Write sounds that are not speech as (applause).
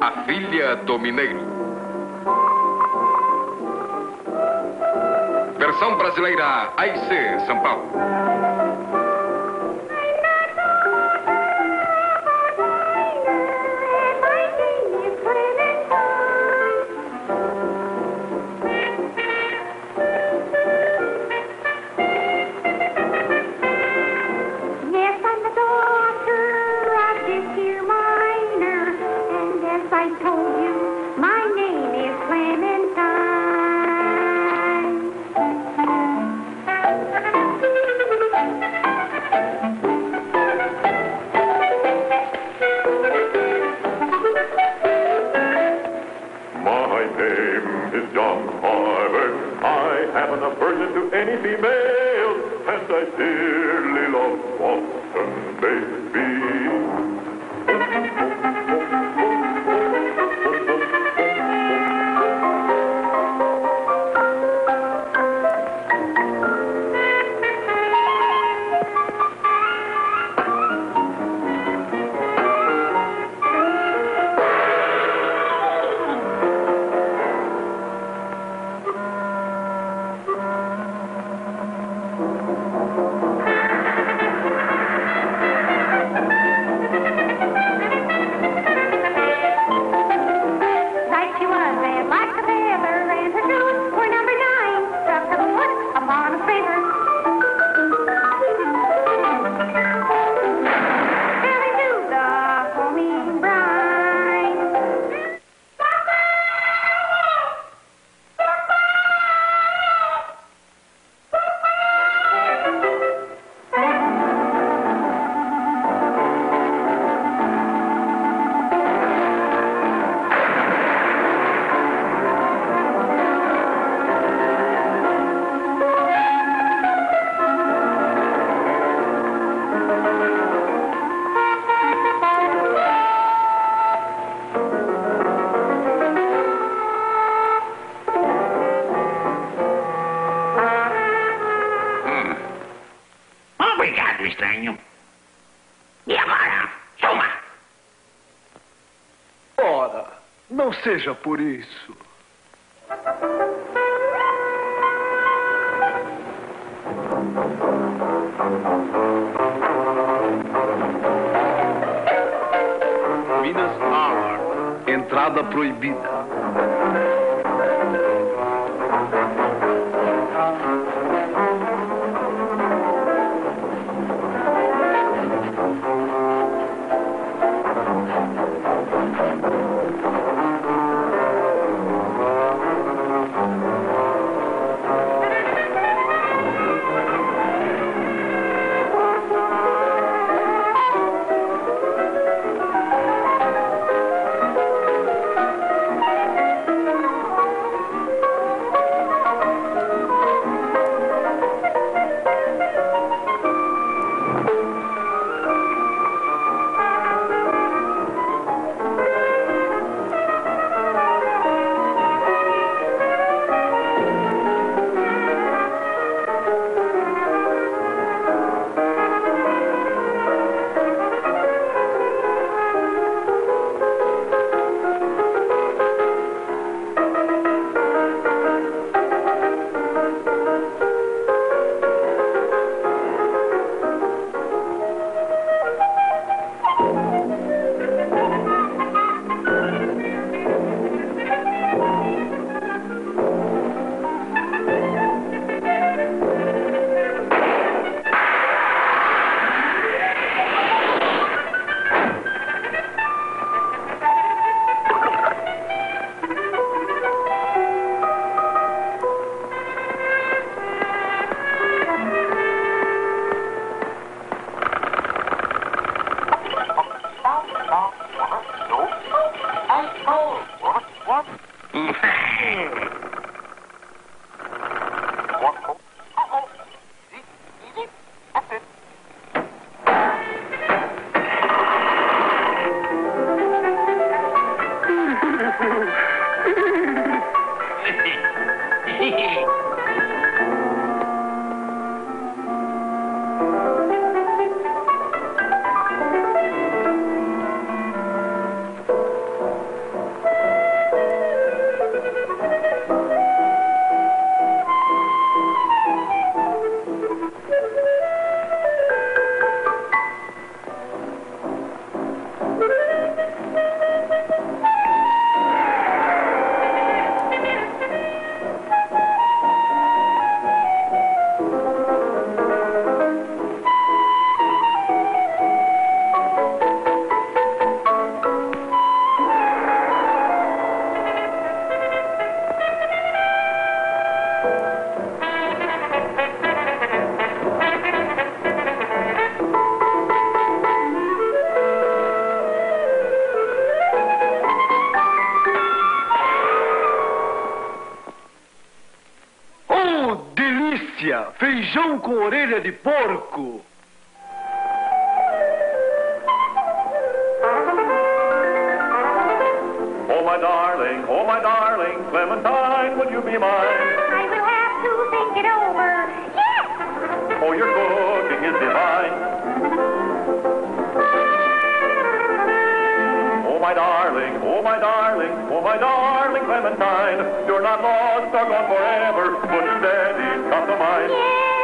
A Filha do Mineiro. Versão brasileira AIC São Paulo. I told you, my name is Clementine? My name is John Harvard. I haven't aversion to any female, and I dearly love Boston, Estranho. E agora? Suma! Ora, não seja por isso. Minas Hour. Entrada proibida. What? (laughs) Hmm. Feijão com orelha de porco. Oh, my darling, oh, my darling, Clementine, would you be mine? I will have to think it over. Yes! Oh, your cooking is divine. Darling, oh, my darling, oh, my darling Clementine, you're not lost or gone forever, but steady, come to mine. Yes!